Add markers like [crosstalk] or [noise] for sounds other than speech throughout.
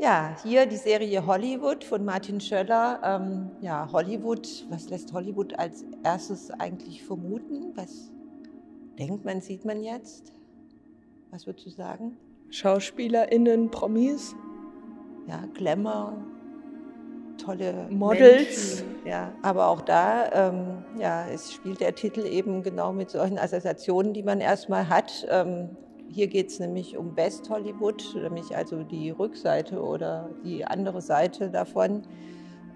Ja, hier die Serie Hollywood von Martin Schöller. Ähm, ja, Hollywood, was lässt Hollywood als erstes eigentlich vermuten? Was denkt man, sieht man jetzt? Was würdest du sagen? SchauspielerInnen, Promis. Ja, Glamour, tolle Models. Menschen. Ja, aber auch da, ähm, ja, es spielt der Titel eben genau mit solchen Assoziationen, die man erstmal hat. Ähm, hier geht es nämlich um West Hollywood, nämlich also die Rückseite oder die andere Seite davon.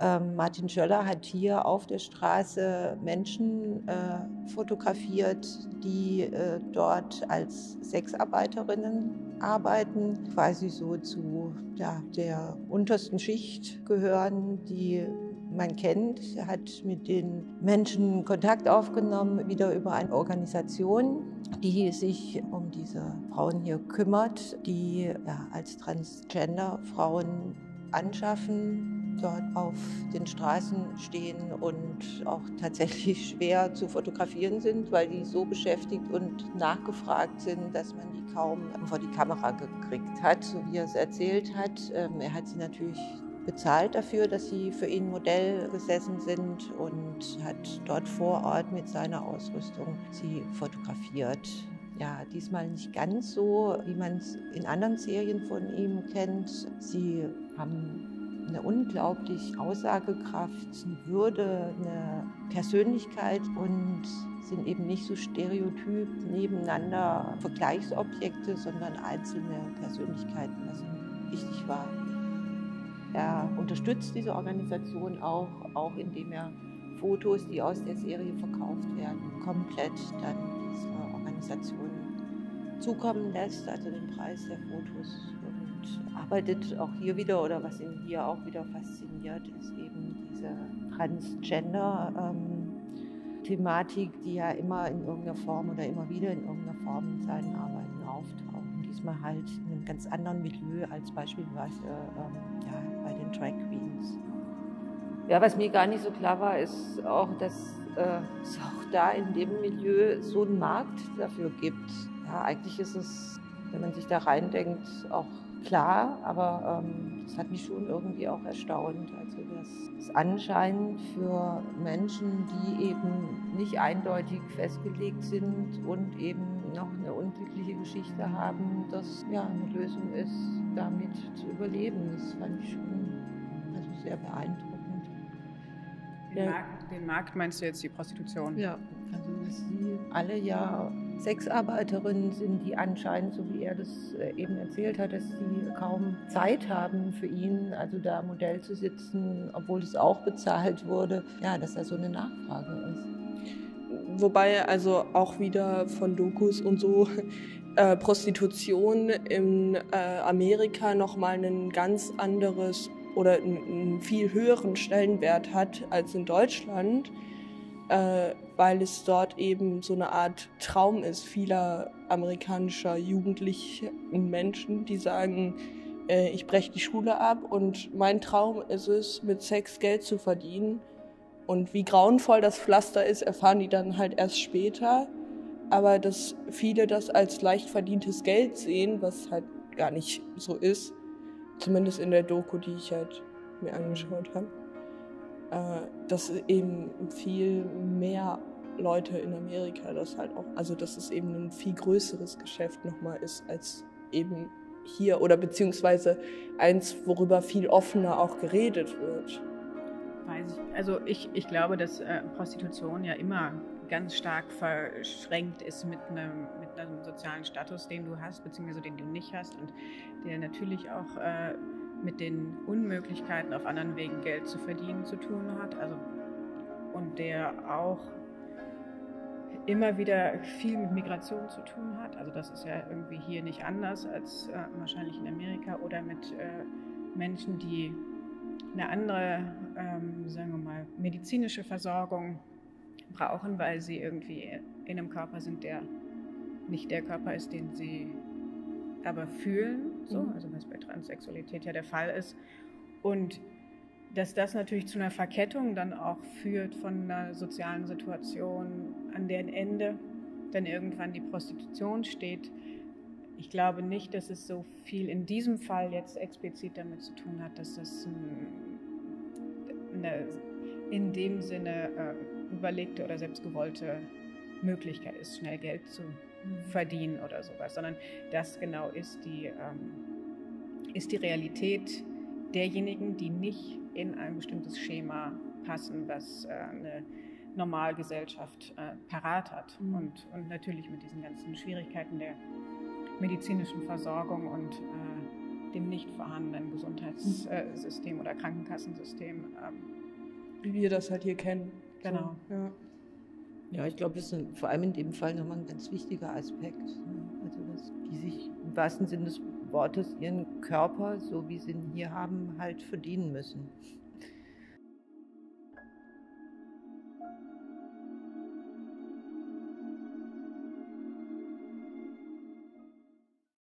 Ähm, Martin Schöller hat hier auf der Straße Menschen äh, fotografiert, die äh, dort als Sexarbeiterinnen arbeiten, quasi so zu ja, der untersten Schicht gehören, die man kennt, hat mit den Menschen Kontakt aufgenommen, wieder über eine Organisation, die sich um diese Frauen hier kümmert, die ja, als Transgender Frauen anschaffen, dort auf den Straßen stehen und auch tatsächlich schwer zu fotografieren sind, weil die so beschäftigt und nachgefragt sind, dass man die kaum vor die Kamera gekriegt hat, so wie er es erzählt hat. Ähm, er hat sie natürlich bezahlt dafür, dass sie für ihn Modell gesessen sind und hat dort vor Ort mit seiner Ausrüstung sie fotografiert. Ja, diesmal nicht ganz so, wie man es in anderen Serien von ihm kennt. Sie haben eine unglaublich Aussagekraft, eine Würde, eine Persönlichkeit und sind eben nicht so stereotyp nebeneinander Vergleichsobjekte, sondern einzelne Persönlichkeiten, was wichtig war. Er unterstützt diese Organisation auch, auch indem er Fotos, die aus der Serie verkauft werden, komplett dann dieser Organisation zukommen lässt, also den Preis der Fotos und arbeitet auch hier wieder oder was ihn hier auch wieder fasziniert, ist eben diese Transgender. Ähm, Thematik, die ja immer in irgendeiner Form oder immer wieder in irgendeiner Form in seinen Arbeiten auftaucht. Diesmal halt in einem ganz anderen Milieu als beispielsweise ähm, ja, bei den Drag Queens. Ja, was mir gar nicht so klar war, ist auch, dass äh, es auch da in dem Milieu so einen Markt dafür gibt. Ja, eigentlich ist es, wenn man sich da reindenkt, auch klar, aber ähm, das hat mich schon irgendwie auch erstaunt. Also dass es anscheinend für Menschen, die eben nicht eindeutig festgelegt sind und eben noch eine unglückliche Geschichte haben, dass ja eine Lösung ist, damit zu überleben. Das fand ich schon also sehr beeindruckend. Den, Markt, den Markt meinst du jetzt die Prostitution? Ja, also dass sie alle ja Sexarbeiterinnen sind, die anscheinend, so wie er das äh, eben erzählt hat, dass sie kaum Zeit haben für ihn, also da Modell zu sitzen, obwohl es auch bezahlt wurde, ja, dass da so eine Nachfrage ist. Wobei also auch wieder von Dokus und so [laughs] äh, Prostitution in äh, Amerika nochmal ein ganz anderes oder einen viel höheren Stellenwert hat als in Deutschland äh, weil es dort eben so eine Art Traum ist vieler amerikanischer Jugendlichen Menschen, die sagen, äh, ich breche die Schule ab und mein Traum ist es, mit Sex Geld zu verdienen. Und wie grauenvoll das Pflaster ist, erfahren die dann halt erst später. Aber dass viele das als leicht verdientes Geld sehen, was halt gar nicht so ist. Zumindest in der Doku, die ich halt mir angeschaut habe. Äh, dass eben viel mehr Leute in Amerika das halt auch, also dass es eben ein viel größeres Geschäft nochmal ist als eben hier oder beziehungsweise eins, worüber viel offener auch geredet wird. Weiß ich. Also ich, ich glaube, dass äh, Prostitution ja immer ganz stark verschränkt ist mit einem, mit einem sozialen Status, den du hast, beziehungsweise den du nicht hast und der natürlich auch äh, mit den Unmöglichkeiten auf anderen Wegen Geld zu verdienen zu tun hat. Also, und der auch immer wieder viel mit Migration zu tun hat. Also das ist ja irgendwie hier nicht anders als äh, wahrscheinlich in Amerika oder mit äh, Menschen, die eine andere, ähm, sagen wir mal, medizinische Versorgung brauchen, weil sie irgendwie in einem Körper sind, der nicht der Körper ist, den sie aber fühlen, so, mhm. also was bei Transsexualität ja der Fall ist. Und dass das natürlich zu einer Verkettung dann auch führt von einer sozialen Situation, an deren Ende dann irgendwann die Prostitution steht, ich glaube nicht, dass es so viel in diesem Fall jetzt explizit damit zu tun hat, dass das eine in dem Sinne äh, überlegte oder selbstgewollte Möglichkeit ist, schnell Geld zu verdienen oder sowas, sondern das genau ist die, ähm, ist die Realität derjenigen, die nicht in ein bestimmtes Schema passen, was äh, eine Normalgesellschaft äh, parat hat. Mhm. Und, und natürlich mit diesen ganzen Schwierigkeiten der medizinischen Versorgung und äh, dem nicht vorhandenen Gesundheitssystem oder Krankenkassensystem. Ähm, Wie wir das halt hier kennen. Genau. So, ja. ja. ich glaube, das ist vor allem in dem Fall nochmal ein ganz wichtiger Aspekt. Ne? Also, dass die sich im wahrsten Sinne des Wortes ihren Körper, so wie sie ihn hier haben, halt verdienen müssen.